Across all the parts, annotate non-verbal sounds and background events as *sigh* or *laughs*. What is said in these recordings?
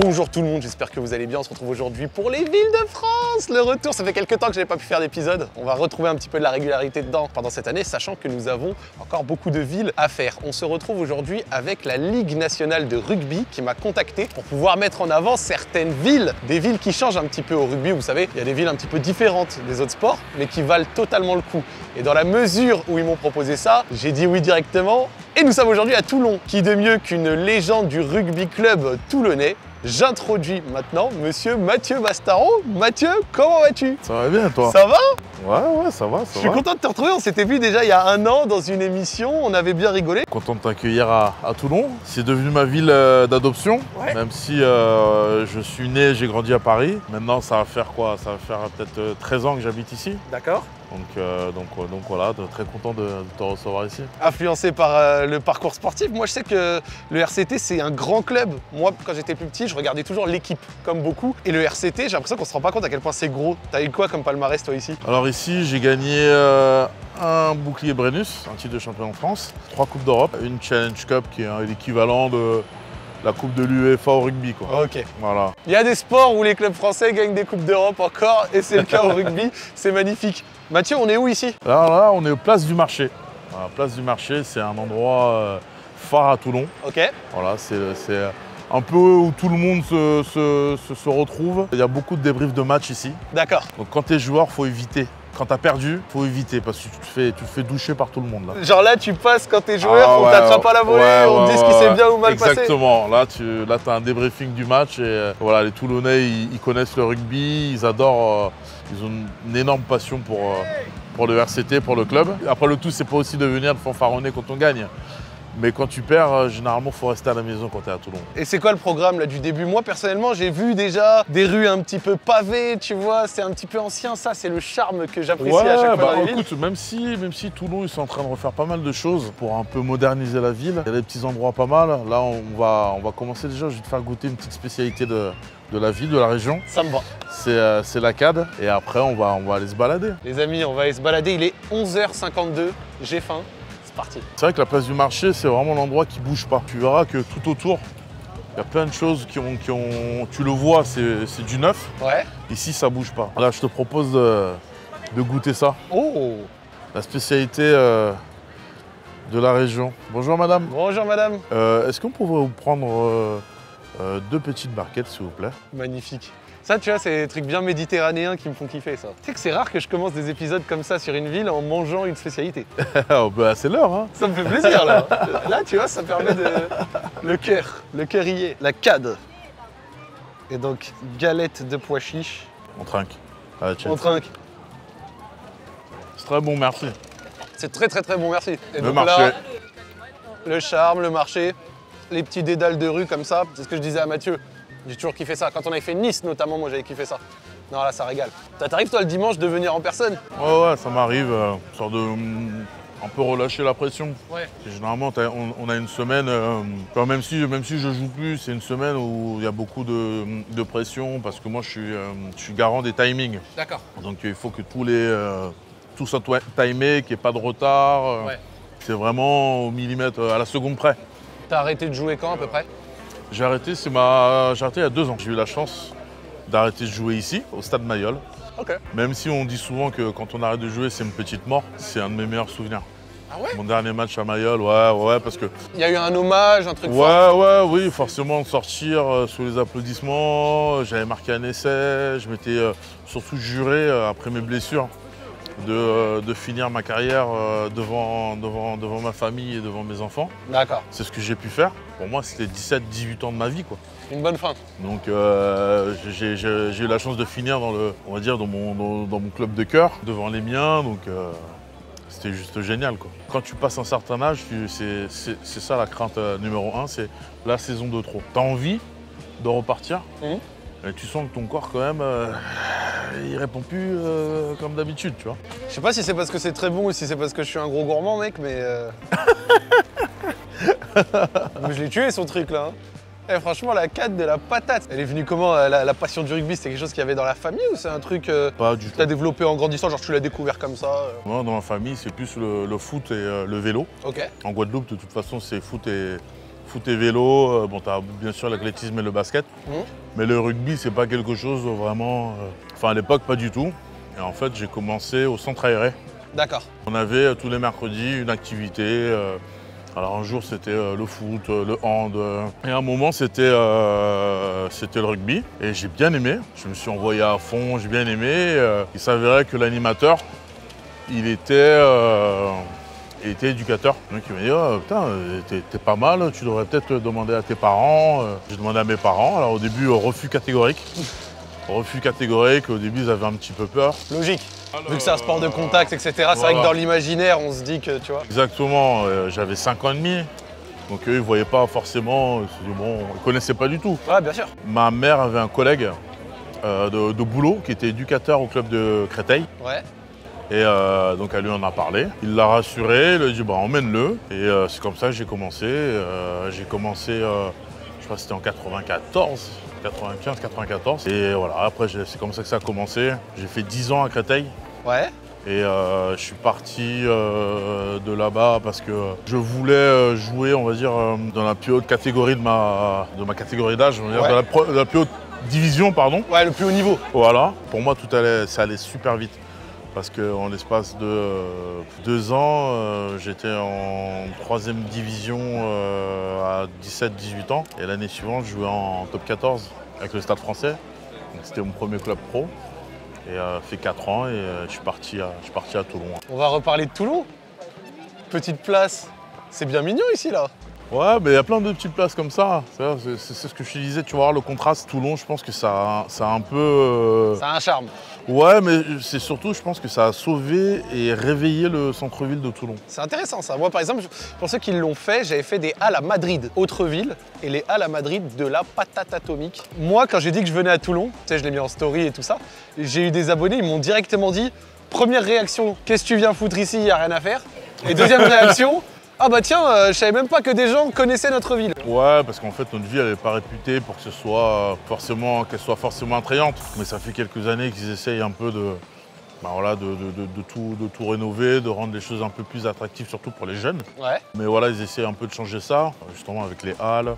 Bonjour tout le monde, j'espère que vous allez bien. On se retrouve aujourd'hui pour les villes de France. Le retour, ça fait quelques temps que je n'avais pas pu faire d'épisode. On va retrouver un petit peu de la régularité dedans pendant cette année, sachant que nous avons encore beaucoup de villes à faire. On se retrouve aujourd'hui avec la Ligue nationale de rugby qui m'a contacté pour pouvoir mettre en avant certaines villes, des villes qui changent un petit peu au rugby. Vous savez, il y a des villes un petit peu différentes des autres sports, mais qui valent totalement le coup. Et dans la mesure où ils m'ont proposé ça, j'ai dit oui directement. Et nous sommes aujourd'hui à Toulon. Qui de mieux qu'une légende du rugby club toulonnais J'introduis maintenant monsieur Mathieu Bastaro. Mathieu, comment vas-tu? Ça va bien toi? Ça va? Ouais, ouais, ça va, ça Je suis va. content de te retrouver. On s'était vu déjà il y a un an dans une émission. On avait bien rigolé. Content de t'accueillir à, à Toulon. C'est devenu ma ville euh, d'adoption, Ouais. même si euh, je suis né, j'ai grandi à Paris. Maintenant, ça va faire quoi? Ça va faire peut-être euh, 13 ans que j'habite ici. D'accord. Donc, euh, donc, euh, donc voilà, très content de, de te recevoir ici. Influencé par euh, le parcours sportif. Moi, je sais que le RCT, c'est un grand club. Moi, quand j'étais plus petit, je regardais toujours l'équipe, comme beaucoup. Et le RCT, j'ai l'impression qu'on se rend pas compte à quel point c'est gros. T'as eu quoi comme palmarès, toi, ici? Alors ici, j'ai gagné euh, un bouclier Brennus, un titre de champion de France, trois coupes d'Europe, une Challenge Cup qui est l'équivalent de la coupe de l'UEFA au rugby. Quoi. Ok. Voilà. Il y a des sports où les clubs français gagnent des Coupes d'Europe encore, et c'est le cas au rugby. *laughs* C'est magnifique. Mathieu, on est où ici? Là, là, on est au Place du Marché. Voilà, Place du Marché, c'est un endroit euh, phare à Toulon. Ok. Voilà, c'est c'est un peu où tout le monde se, se- se- se retrouve. Il y a beaucoup de débriefs de matchs ici. D'accord. Donc quand tu es joueur, faut éviter. Quand tu as perdu, faut éviter parce que tu te fais, tu te fais doucher par tout le monde. Là. Genre là, tu passes quand t'es joueur, Ah on ouais, t'attrape à la volée, ouais, on te dit ce qui s'est bien ou mal passé. Exactement. Là, tu là, as un débriefing du match et euh, voilà, les Toulonnais, ils, ils connaissent le rugby, ils adorent, euh, ils ont une énorme passion pour, euh, pour le RCT, pour le club. Après, le tout, c'est pas aussi de venir de fanfaronner quand on gagne. Mais quand tu perds, euh, généralement, faut rester à la maison quand tu es à Toulon. Et c'est quoi le programme là du début? Moi personnellement j'ai vu déjà des rues un petit peu pavées, tu vois, c'est un petit peu ancien, ça c'est le charme que j'apprécie à chaque fois bah, dans écoute, même si, même si Toulon, ils sont en train de refaire pas mal de choses pour un peu moderniser la ville, il y a des petits endroits pas mal. Là, on va, on va commencer déjà, je vais te faire goûter une petite spécialité de, de la ville, de la région. Ça me va. C'est euh, la CAD. Et après, on va, on va aller se balader. Les amis, on va aller se balader, il est 11h52, j'ai faim, c'est vrai que la place du marché, c'est vraiment l'endroit qui bouge pas. Tu verras que tout autour, il y a plein de choses qui ont. Qui ont tu le vois, c'est c'est du neuf. Ouais. Ici, ça bouge pas. Là, je te propose de, de goûter ça. Oh La spécialité euh, de la région. Bonjour madame. Bonjour madame. Euh, Est-ce qu'on pourrait vous prendre euh, deux petites barquettes, s'il vous plaît? Magnifique. Ça, tu vois, c'est des trucs bien méditerranéens qui me font kiffer, ça. Tu sais que c'est rare que je commence des épisodes comme ça sur une ville en mangeant une spécialité. *laughs* Oh, bah, C'est l'heure, hein Ça me fait plaisir, là. Là, tu vois, ça permet de... Le cœur, le cœur y est. La cade. Et donc, galette de pois chiches. On trinque. On trinque. C'est très bon, merci. C'est très très très bon, merci. Et Le donc marché. là, le charme, le marché, les petits dédales de rue comme ça, c'est ce que je disais à Mathieu. J'ai toujours kiffé ça. Quand on avait fait Nice notamment, moi j'avais kiffé ça. Non là, ça régale. Ça t'arrive toi le dimanche de venir en personne? Ouais, ouais, ça m'arrive, euh, sorte de. mm, un peu relâcher la pression. Ouais. Généralement, on, on a une semaine, euh, enfin, même, si, même si je joue plus, c'est une semaine où il y a beaucoup de, de pression parce que moi je suis, euh, je suis garant des timings. D'accord. Donc il faut que tous les, euh, tout soit timé, qu'il n'y ait pas de retard. Ouais. C'est vraiment au millimètre, à la seconde près. T'as arrêté de jouer quand à peu près? J'ai arrêté, c'est ma... j'ai arrêté il y a deux ans. J'ai eu la chance d'arrêter de jouer ici, au stade Mayol. Même si on dit souvent que quand on arrête de jouer, c'est une petite mort, c'est un de mes meilleurs souvenirs. Ah ouais? Mon dernier match à Mayol, ouais, ouais, parce que. Il y a eu un hommage, un truc fort. Ouais, ouais, oui, forcément de sortir euh, sous les applaudissements. J'avais marqué un essai, je m'étais euh, surtout juré, euh, après mes blessures, de, euh, de finir ma carrière euh, devant, devant, devant ma famille et devant mes enfants. D'accord. C'est ce que j'ai pu faire. Pour moi, c'était 17-18 ans de ma vie, quoi. Une bonne fin. Donc euh, j'ai eu la chance de finir dans le, on va dire, dans mon, dans, dans mon club de cœur, devant les miens. Donc euh, c'était juste génial. Quoi. Quand tu passes un certain âge, c'est ça la crainte numéro un, c'est la saison de trop. Tu as envie de repartir, Mhm. Et tu sens que ton corps quand même, euh, il répond plus euh, comme d'habitude, tu vois. Je sais pas si c'est parce que c'est très bon ou si c'est parce que je suis un gros gourmand, mec, mais. euh, *laughs* Mais je l'ai tué son truc là. hein. Eh, franchement, la 4 de la patate. Elle est venue comment la, la passion du rugby C'était quelque chose qu'il y avait dans la famille ou c'est un truc euh, Pas du que tout. t'as développé en grandissant Genre tu l'as découvert comme ça euh Moi, dans ma famille, c'est plus le, le foot et euh, le vélo. Ok. En Guadeloupe, de toute façon, c'est foot et, foot et vélo. Euh, bon, tu as bien sûr l'athlétisme et le basket. Mhm. Mais le rugby, c'est pas quelque chose vraiment. euh, Enfin, à l'époque, pas du tout. Et en fait, j'ai commencé au centre aéré. D'accord. On avait euh, tous les mercredis une activité. alors un jour c'était le foot, le hand. et à un moment c'était euh, c'était le rugby. Et j'ai bien aimé. Je me suis envoyé à fond, j'ai bien aimé. Il s'avérait que l'animateur, il était, euh, il était éducateur. Donc il m'a dit oh, putain, euh, t'es pas mal, tu devrais peut-être demander à tes parents. Euh, J'ai demandé à mes parents. Alors au début, euh, refus catégorique. Refus catégorique, au début ils avaient un petit peu peur. Logique. Vu que c'est un sport de contact, etc. C'est vrai que dans l'imaginaire, on se dit que, tu vois. Exactement, euh, j'avais 5 ans et demi. Donc eux, ils ne voyaient pas forcément, ils se disaient, bon, ils ne connaissaient pas du tout. Ouais, bien sûr. Ma mère avait un collègue euh, de, de boulot qui était éducateur au club de Créteil. Ouais. Et euh, donc elle lui en a parlé. Il l'a rassuré, il lui a dit bah emmène-le. Et euh, c'est comme ça que j'ai commencé. Euh, j'ai commencé, je crois que c'était en 94, 95, 94. Et voilà, après c'est comme ça que ça a commencé. J'ai fait 10 ans à Créteil. Ouais. Et je suis parti de là-bas parce que je voulais jouer, on va dire, dans la plus haute catégorie de ma, de ma catégorie d'âge, on Ouais. dans de la plus haute division, pardon. Ouais, le plus haut niveau. Voilà. Pour moi, tout allait, ça allait super vite. Parce qu'en l'espace de euh, deux ans, euh, j'étais en troisième division euh, à 17-18 ans. Et l'année suivante, je jouais en top 14 avec le Stade français. C'était mon premier club pro. Et fait 4 ans et je, suis parti à, je suis parti à Toulon. On va reparler de Toulon. Petite place. C'est bien mignon ici, là. Ouais, mais il y a plein de petites places comme ça. C'est ce que je te disais, tu vois, le contraste Toulon, je pense que ça, ça a un peu... Ça a un charme. Ouais, mais c'est surtout, je pense que ça a sauvé et réveillé le centre-ville de Toulon. C'est intéressant ça. Moi par exemple, pour ceux qui l'ont fait, j'avais fait des halles à Madrid, autre ville, et les halles à Madrid de la patate atomique. Moi quand j'ai dit que je venais à Toulon, tu sais, je l'ai mis en story et tout ça, j'ai eu des abonnés, ils m'ont directement dit, première réaction, qu'est-ce que tu viens foutre ici, y a rien à faire. Et deuxième *laughs* réaction, ah bah tiens, euh, je savais même pas que des gens connaissaient notre ville. Ouais, parce qu'en fait, notre ville, elle n'est pas réputée pour que ce soit forcément, qu'elle soit forcément attrayante. Mais ça fait quelques années qu'ils essayent un peu de, bah voilà, de, de- de- de tout, de tout rénover, de rendre les choses un peu plus attractives, surtout pour les jeunes. Ouais. Mais voilà, ils essayent un peu de changer ça, justement avec les halles.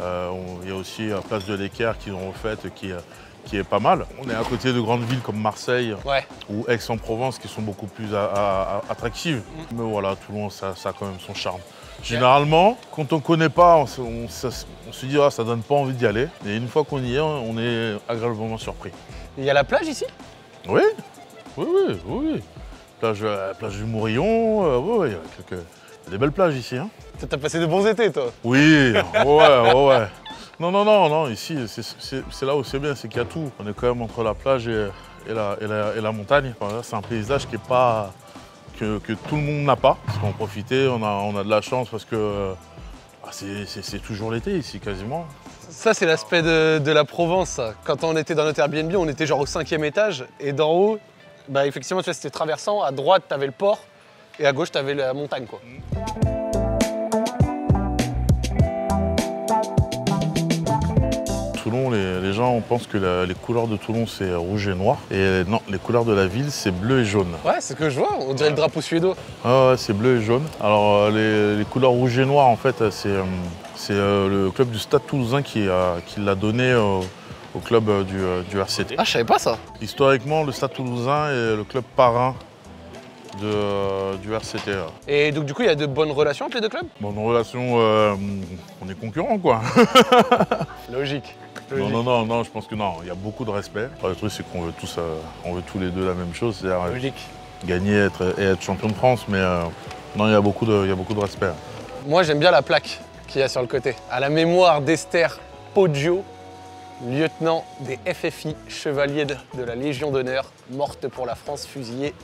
Euh, Il y a aussi la place de l'Équerre qu'ils ont refaite, qui, qui est pas mal. On est à côté de grandes villes comme Marseille, Ouais. ou Aix-en-Provence qui sont beaucoup plus attractives. Mais voilà, Toulon, ça, ça a quand même son charme. Généralement, quand on ne connaît pas, on se, on se- on se dit ah, ça donne pas envie d'y aller. Et une fois qu'on y est, on est agréablement surpris. Il y a la plage ici? Oui, oui, oui, oui. Plage, euh, plage du Mourillon, euh, oui, oui, il y a quelques- des belles plages ici. hein. T'as- T'as passé de bons étés toi. Oui, ouais, ouais, ouais. Non, non, non, non, ici, c'est- là où c'est bien, c'est qu'il y a tout. On est quand même entre la plage et, la, montagne. C'est un paysage qui est pas. que, tout le monde n'a pas. Parce qu'en profiter, on a, on a de la chance parce que. ah, c'est- toujours l'été ici, quasiment. Ça, c'est l'aspect de, la Provence. Quand on était dans notre Airbnb, on était genre au cinquième étage. Et d'en haut, bah, effectivement, tu vois, c'était traversant. À droite, t'avais le port. Et à gauche, t'avais la montagne. Toulon, les, les gens pensent que la- les couleurs de Toulon, c'est rouge et noir. Et non, les couleurs de la ville, c'est bleu et jaune. Ouais, c'est ce que je vois. On dirait le drapeau suédois. Ah ouais, c'est bleu et jaune. Alors euh, les, les couleurs rouge et noir, en fait, euh, c'est euh, le club du Stade Toulousain qui, l'a donné au, club du, du RCT. Ah, je savais pas ça. Historiquement, le Stade Toulousain est le club parrain de, euh, du RCT. Et donc, du coup, il y a de bonnes relations entre les deux clubs? Bon, nos relations, euh, on est concurrents, quoi. *laughs* Logique. Non, non, non, non, je pense que non, il y a beaucoup de respect. Le truc, c'est qu'on veut tous, euh, on veut tous les deux la même chose, c'est-à-dire euh, Logique. gagner être, et être champion de France, mais euh, non, il y a beaucoup de, il y a beaucoup de respect. Moi, j'aime bien la plaque qu'il y a sur le côté. À la mémoire d'Esther Poggio, lieutenant des FFI, chevalier de de la Légion d'honneur, morte pour la France, fusillée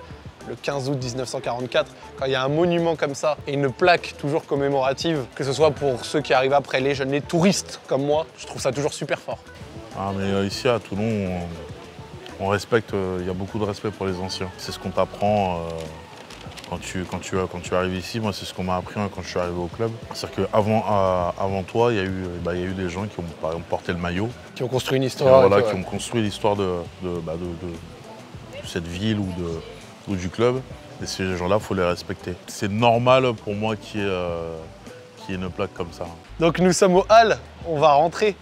le 15 août 1944. Quand il y a un monument comme ça et une plaque toujours commémorative, que ce soit pour ceux qui arrivent après, les jeunes, les touristes comme moi, je trouve ça toujours super fort. Ah, mais euh, ici à Toulon, on, respecte, euh, il y a beaucoup de respect pour les anciens. C'est ce qu'on t'apprend euh, quand, tu, quand, tu, quand tu arrives ici. Moi, c'est ce qu'on m'a appris hein, quand je suis arrivé au club. C'est-à-dire qu'avant avant toi, il y, a eu, bah, y a eu des gens qui ont par exemple porté le maillot, Qui ont construit une histoire. et voilà, tout, qui ont construit l'histoire de, de, bah, de- de- de cette ville ou, de, ou du club. Et ces gens-là, il faut les respecter. C'est normal pour moi qu'il y ait, euh, y ait une plaque comme ça. Donc nous sommes au hall, on va rentrer.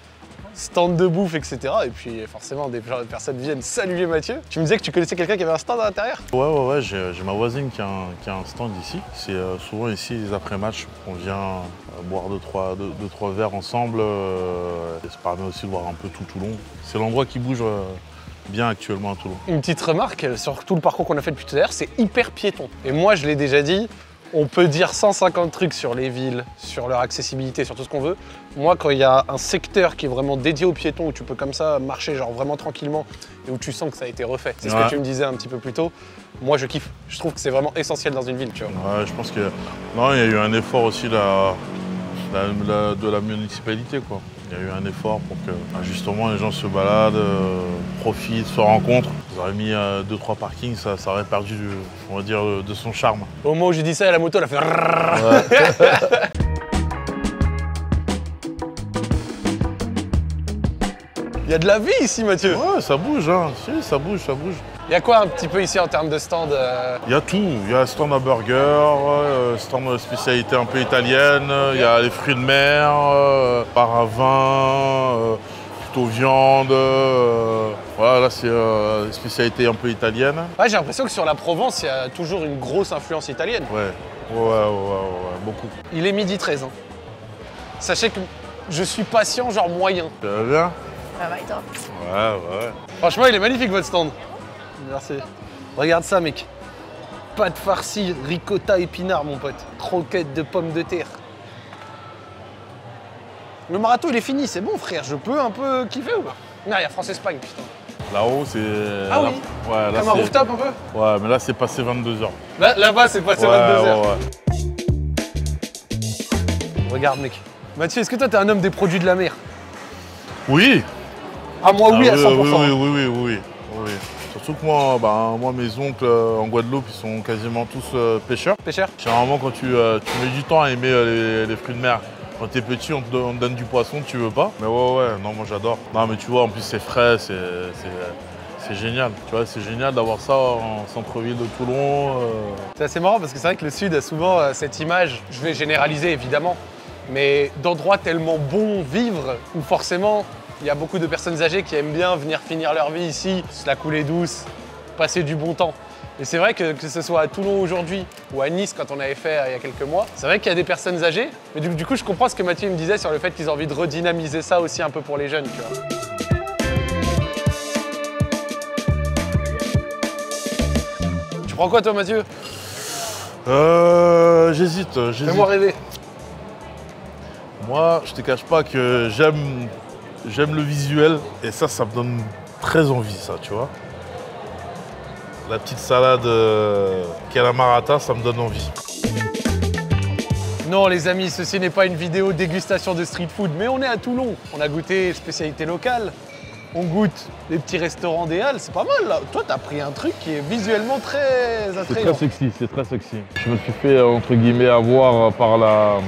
Stand de bouffe, etc. Et puis forcément, des personnes viennent saluer Mathieu. Tu me disais que tu connaissais quelqu'un qui avait un stand à l'intérieur? Ouais, ouais, ouais, j'ai ma voisine qui a, un, stand ici. C'est euh, souvent ici, les après-matchs, on vient euh, boire deux trois, deux, trois verres ensemble. Euh, et ça permet aussi de voir un peu tout Toulon. C'est l'endroit qui bouge bien actuellement à Toulon. Une petite remarque sur tout le parcours qu'on a fait depuis tout à l'heure, c'est hyper piéton. Et moi, je l'ai déjà dit, on peut dire 150 trucs sur les villes, sur leur accessibilité, sur tout ce qu'on veut. Moi, quand il y a un secteur qui est vraiment dédié aux piétons, où tu peux comme ça marcher genre vraiment tranquillement et où tu sens que ça a été refait, c'est ce que tu me disais un petit peu plus tôt, moi je kiffe. Je trouve que c'est vraiment essentiel dans une ville, tu vois. Ouais, je pense que non, il y a eu un effort aussi là, de la municipalité, quoi. Il y a eu un effort pour que justement les gens se baladent, euh, profitent, se rencontrent. Ils auraient mis 2-3 euh, parkings, ça, aurait perdu, on va dire, de son charme. Au moment où j'ai dit ça, la moto, elle a fait. *laughs* y a de la vie ici, Mathieu. Ouais, ça bouge, hein. Si, ça bouge, ça bouge. Il y a quoi un petit peu ici en termes de stand euh? Il y a tout. Il y a stand à burger, euh, stand de spécialité un peu italienne, il y a les fruits de mer, euh, paravin, plutôt viande. Voilà, là c'est spécialité un peu italienne. Ouais, j'ai l'impression que sur la Provence, il y a toujours une grosse influence italienne. Ouais, ouais, ouais, ouais, beaucoup. Il est midi 13. Hein. Sachez que je suis patient, genre moyen. Bien? Toi Ouais, ouais. Franchement, il est magnifique votre stand. Merci. Regarde ça, mec. Pâte farcie, ricotta, épinard, mon pote. Croquette de pommes de terre. Le marathon, il est fini, c'est bon, frère. Je peux un peu kiffer ou pas? Non, il y a France-Espagne, putain. Là-haut, c'est. Ah oui? Ouais, là, Comme un rooftop un peu? Ouais, mais là, c'est passé 22h. Là-bas, c'est passé 22h. Ouais, Regarde, mec. Mathieu, est-ce que toi, t'es un homme des produits de la mer? Oui ah, moi, oui, à 100%. Oui, oui, oui, oui, oui, Surtout que moi, bah, moi, mes oncles euh, en Guadeloupe, ils sont quasiment tous euh, pêcheurs. Pêcheurs Généralement, quand tu, euh, tu, mets du temps à aimer les, fruits de mer, quand t'es petit, on te, donne du poisson, tu veux pas. Mais ouais, ouais, non, moi j'adore. Non, mais tu vois, en plus, c'est frais, c'est génial. Tu vois, c'est génial d'avoir ça en centre-ville de Toulon. C'est assez marrant parce que c'est vrai que le Sud a souvent cette image, je vais généraliser évidemment, mais d'endroits tellement bons vivre où forcément il y a beaucoup de personnes âgées qui aiment bien venir finir leur vie ici, se la couler douce, passer du bon temps. Et c'est vrai que que ce soit à Toulon aujourd'hui ou à Nice quand on avait fait euh, il y a quelques mois, c'est vrai qu'il y a des personnes âgées, mais du, coup je comprends ce que Mathieu me disait sur le fait qu'ils ont envie de redynamiser ça aussi un peu pour les jeunes, tu vois. Tu prends quoi toi Mathieu? Euh... J'hésite, j'hésite. Fais-moi rêver. Moi, je te cache pas que j'aime J'aime le visuel et ça, ça me donne très envie, ça, tu vois. La petite salade euh, Calamarata, ça me donne envie. Non les amis, ceci n'est pas une vidéo dégustation de street food, mais on est à Toulon. On a goûté spécialité locale, on goûte les petits restaurants des Halles, c'est pas mal là. Toi t'as pris un truc qui est visuellement très attrayant. C'est très sexy, c'est très sexy. Je me suis fait entre guillemets avoir par la,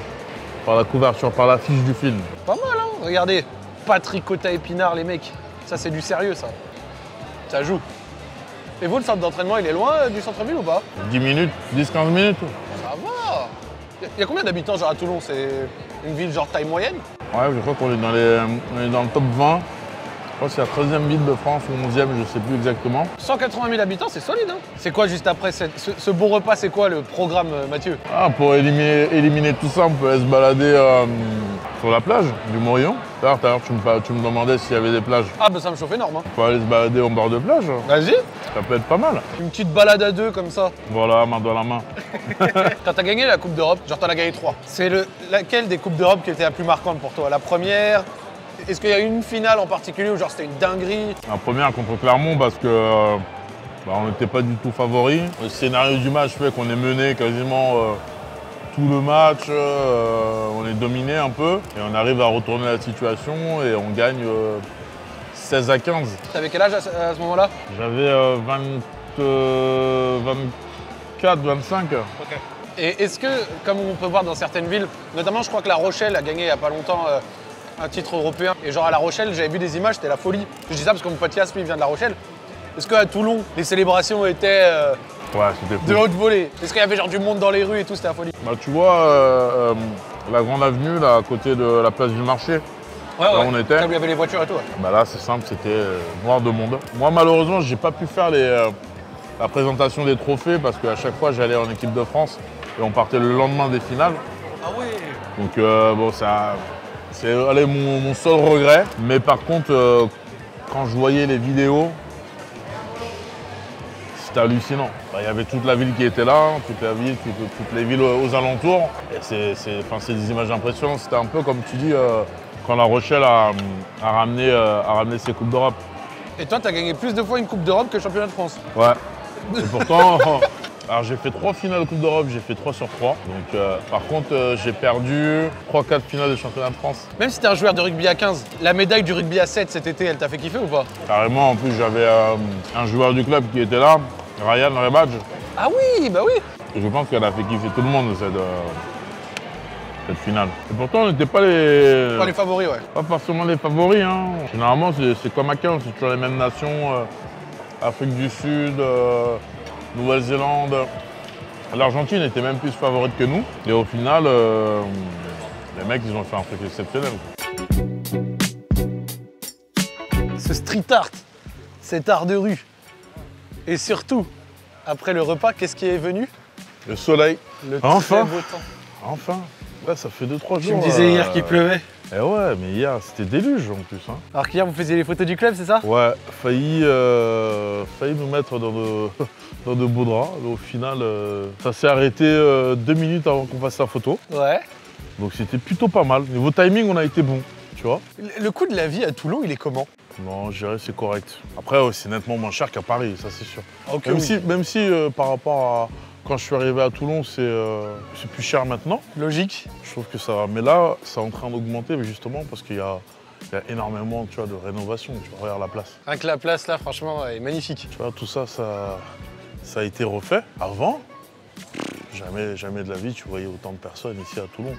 par la couverture, par la fiche du film. Pas mal hein, regardez pas tricota épinard, les mecs. Ça, c'est du sérieux, ça. Ça joue. Et vous, le centre d'entraînement, il est loin euh, du centre-ville ou pas 10 minutes, 10-15 minutes. Ça va Il y a combien d'habitants genre à Toulon? C'est une ville genre taille moyenne? Ouais, je crois qu'on est, dans les, est dans le top 20. Je crois que c'est la 13e ville de France ou 11e, je ne sais plus exactement. 180 000 habitants, c'est solide. Hein c'est quoi juste après ce, bon repas C'est quoi le programme, euh, Mathieu? Ah, Pour éliminer, éliminer, tout ça, on peut aller se balader euh, sur la plage du Morillon. D'ailleurs, tu me, tu me demandais s'il y avait des plages. Ah, bah ça me chauffe énorme. Hein. On peut aller se balader au bord de plage. Vas-y. Ça peut être pas mal. Une petite balade à deux comme ça. Voilà, main dans la main. *laughs* Quand t'as gagné la Coupe d'Europe, genre t'en as gagné trois. C'est laquelle des Coupes d'Europe qui était la plus marquante pour toi? La première, est-ce qu'il y a une finale en particulier où genre c'était une dinguerie? La première contre Clermont parce que euh, bah, on n'était pas du tout favoris. Le scénario du match fait qu'on est mené quasiment euh, tout le match, euh, on est dominé un peu et on arrive à retourner la situation et on gagne 16 à 15. T'avais quel âge à ce, moment-là? J'avais 24, 25. Et est-ce que, comme on peut voir dans certaines villes, notamment je crois que La Rochelle a gagné il n'y a pas longtemps un titre européen. Et genre à La Rochelle, j'avais vu des images, c'était la folie. Je dis ça parce que mon pote Yasmin vient de La Rochelle. Est-ce qu'à Toulon, les célébrations étaient euh, ouais, de haute volée Est-ce qu'il y avait genre du monde dans les rues et tout, c'était la folie Bah tu vois, euh, euh, la grande avenue, là, à côté de la place du marché. Ouais, Là, on était. Là où il y avait les voitures et tout. ouais. Bah là, c'est simple, c'était euh, noir de monde. Moi, malheureusement, j'ai pas pu faire les, euh, la présentation des trophées parce qu'à chaque fois, j'allais en équipe de France et on partait le lendemain des finales. Ah ouais Donc, euh, bon, ça. C'est mon, mon seul regret. Mais par contre, euh, quand je voyais les vidéos, c'était hallucinant. Il y avait toute la ville qui était là, toute la ville, toutes, toutes les villes aux alentours. C'est enfin, des images impressionnantes. C'était un peu comme tu dis, euh, quand La Rochelle a, a ramené, euh, a ramené ses Coupes d'Europe. Et toi, t'as gagné plus de fois une Coupe d'Europe que le championnat de France. Ouais. Et pourtant, *laughs* alors j'ai fait trois finales de Coupe d'Europe, j'ai fait 3 sur 3. Donc, euh, par contre, euh, j'ai perdu 3-4 finales de championnat de France. Même si t'es un joueur de rugby à 15, la médaille du rugby à 7 cet été, elle t'a fait kiffer ou pas? Carrément, en plus, j'avais euh, un joueur du club qui était là, Ryan Rebadge. Ah oui, bah oui je pense qu'elle a fait kiffer tout le monde cette, cette finale. Et pourtant, on n'était pas les, Pas les favoris, ouais. pas forcément les favoris. hein. Généralement, c'est comme à 15, c'est toujours les mêmes nations. Afrique du Sud, Nouvelle-Zélande. L'Argentine était même plus favorite que nous. Et au final, euh, les mecs, ils ont fait un truc exceptionnel. Ce street art, cet art de rue. Et surtout, après le repas, qu'est-ce qui est venu? Le soleil, Le Enfin. très beau temps. enfin. Ouais, ça fait 2-3 jours. Tu me disais hier euh, qu'il pleuvait. Eh ouais, mais hier, c'était déluge en plus. hein. Alors qu'hier, vous faisiez les photos du club, c'est ça? Ouais, failli, euh, failli nous mettre dans de, *laughs* dans de beaux draps. Mais au final, euh, ça s'est arrêté euh, deux minutes avant qu'on fasse la photo. Ouais. Donc c'était plutôt pas mal. Niveau timing, on a été bon, tu vois. Le- coût de la vie à Toulon, il est comment? Non, je dirais c'est correct. Après, ouais, c'est nettement moins cher qu'à Paris, ça c'est sûr. Ok, Même oui. si, même si euh, par rapport à quand je suis arrivé à Toulon, c'est euh, plus cher maintenant. Logique. Je trouve que ça va. Mais là, c'est en train d'augmenter, mais justement parce qu'il y a, il y a énormément tu vois, de rénovation. Tu vois, regarde la place. Rien que la place, là, franchement, est magnifique. Tu vois, tout ça, ça, ça a été refait. Avant, jamais, jamais de la vie, tu voyais autant de personnes ici à Toulon.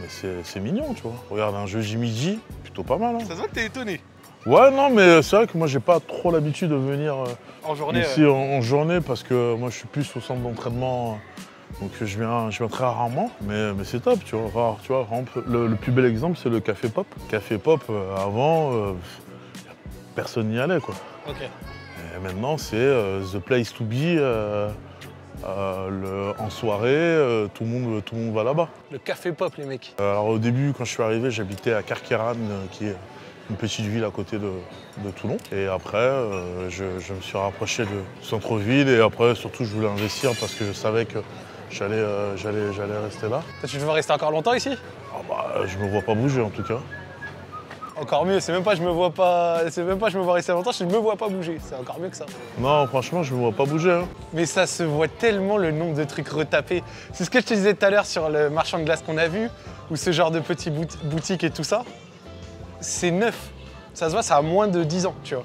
Mais c'est mignon, tu vois. Regarde un jeudi midi, plutôt pas mal. hein. Ça se voit que t'es étonné. Ouais, non, mais c'est vrai que moi, j'ai pas trop l'habitude de venir euh, En journée, ici euh, en, en journée parce que moi, je suis plus au centre d'entraînement. euh, Donc je viens, je viens très rarement, mais, mais c'est top, tu vois. Rare, tu vois le, le plus bel exemple, c'est le Café Pop. Café Pop, euh, avant, personne n'y allait, quoi. Ok. Et maintenant, c'est euh, the place to be. euh, euh, le- en soirée, tout, le monde, tout le monde va là-bas. Le café pop, les mecs. Alors au début, quand je suis arrivé, j'habitais à Carqueran, qui est une petite ville à côté de, de Toulon. Et après, euh, je, je me suis rapproché de centre-ville. Et après, surtout, je voulais investir parce que je savais que j'allais euh, rester là. Tu veux rester encore longtemps ici? Ah bah, je me vois pas bouger en tout cas. Encore mieux, c'est même pas je me vois pas. C'est même pas je me vois rester longtemps, je me vois pas bouger. C'est encore mieux que ça. Non, franchement, je me vois pas bouger. hein. Mais ça se voit tellement le nombre de trucs retapés. C'est ce que je te disais tout à l'heure sur le marchand de glace qu'on a vu, ou ce genre de petits bout- boutiques et tout ça. C'est neuf. Ça se voit, ça a moins de 10 ans, tu vois.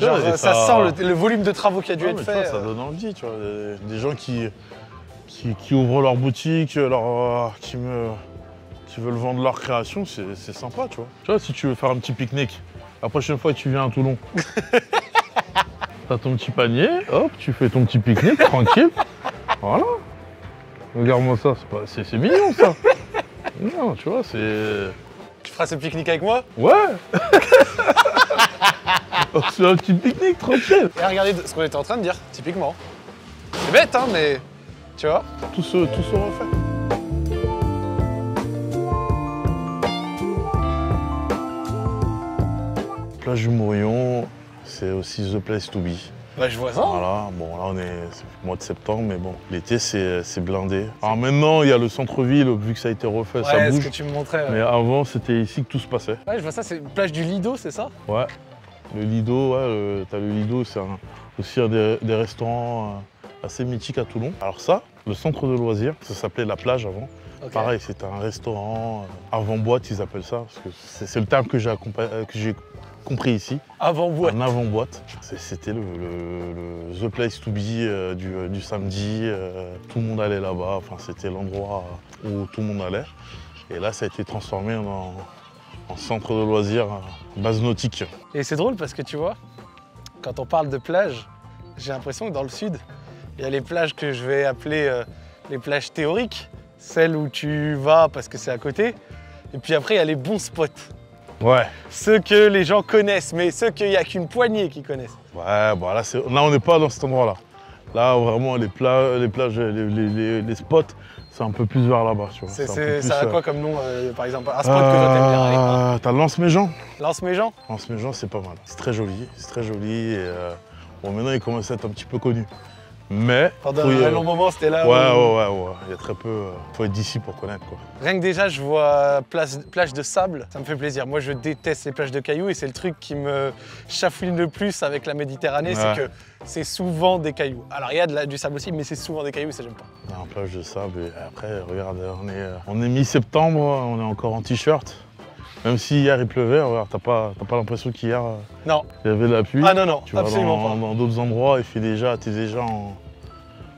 Genre, ça, sent le, le volume de travaux qui a dû Ouais, être mais fait. ça euh. donne envie, tu vois. Des, des gens qui, qui, qui ouvrent leur boutique, leur, euh, qui, me, qui veulent vendre leur création, c'est c'est sympa, tu vois. Tu vois, si tu veux faire un petit pique-nique, la prochaine fois que tu viens à Toulon, *laughs* t'as ton petit panier, hop, tu fais ton petit pique-nique, tranquille. Voilà. Regarde-moi ça, c'est pas- c'est c'est mignon, ça. Non, tu vois, c'est... Tu feras ce pique-nique avec moi? Ouais *laughs* C'est un petit pique-nique, tranquille. Et regardez ce qu'on était en train de dire, typiquement. C'est bête, hein, mais. Tu vois Tout se, tout se refait. Plage du Mourillon, c'est aussi the place to be. Bah, je vois ça. Voilà, bon là on est c'est le mois de septembre, mais bon, l'été c'est blindé. Alors maintenant il y a le centre-ville, vu que ça a été refait, ça Ouais, ce bouge. que tu me montrais. ouais. Mais avant c'était ici que tout se passait. Ouais, je vois ça, c'est plage du Lido, c'est ça? Ouais. Le Lido, ouais, t'as le Lido, c'est aussi un des, des restaurants euh, assez mythiques à Toulon. Alors ça, le centre de loisirs, ça s'appelait la plage avant. Pareil, c'était un restaurant euh, avant-boîte, ils appellent ça, parce que c'est c'est le terme que j'ai compris ici. Avant boîte. Un avant-boîte. C'était le, le- le- the place to be euh, du, euh, du samedi. euh, tout le monde allait là-bas. Enfin, c'était l'endroit où tout le monde allait. Et là, ça a été transformé en, en centre de loisirs base nautique. Et c'est drôle parce que tu vois, quand on parle de plage, j'ai l'impression que dans le sud, il y a les plages que je vais appeler euh, les plages théoriques. celle où tu vas parce que c'est à côté. Et puis après, il y a les bons spots. Ouais. Ceux que les gens connaissent, mais ceux qu'il n'y a qu'une poignée qui connaissent. Ouais, bon, là, c'est- là on n'est pas dans cet endroit-là. Là, vraiment, les, pla- les plages, les, les- les- les spots, c'est un peu plus vers là-bas, tu vois. C'est, plus, ça a euh, quoi comme nom, euh, par exemple Un spot que toi t'aimes bien aller euh, T'as Lance-Méjean. Lance-Méjean Lance-Méjean, c'est pas mal. C'est très joli, c'est très joli. Et, euh, bon, maintenant, il commence à être un petit peu connu. Mais. Pendant y- un long moment, c'était là Ouais, où- ouais, ouais, ouais. Il y a très peu. euh, faut être d'ici pour connaître, quoi. Rien que déjà, je vois plage, plage de sable, ça me fait plaisir. Moi, je déteste les plages de cailloux et c'est le truc qui me chafouine le plus avec la Méditerranée, Ouais. c'est que c'est souvent des cailloux. Alors, il y a de la- du sable aussi, mais c'est souvent des cailloux et ça, j'aime pas. En plage de sable et après, regarde, on est, euh, on est mi-septembre, on est encore en t-shirt. Même si hier il pleuvait, t'as pas, pas l'impression qu'hier euh, Non. il y avait de la pluie. Ah non, non, Tu absolument dans, pas. dans d'autres endroits, il fait déjà, t'es déjà en,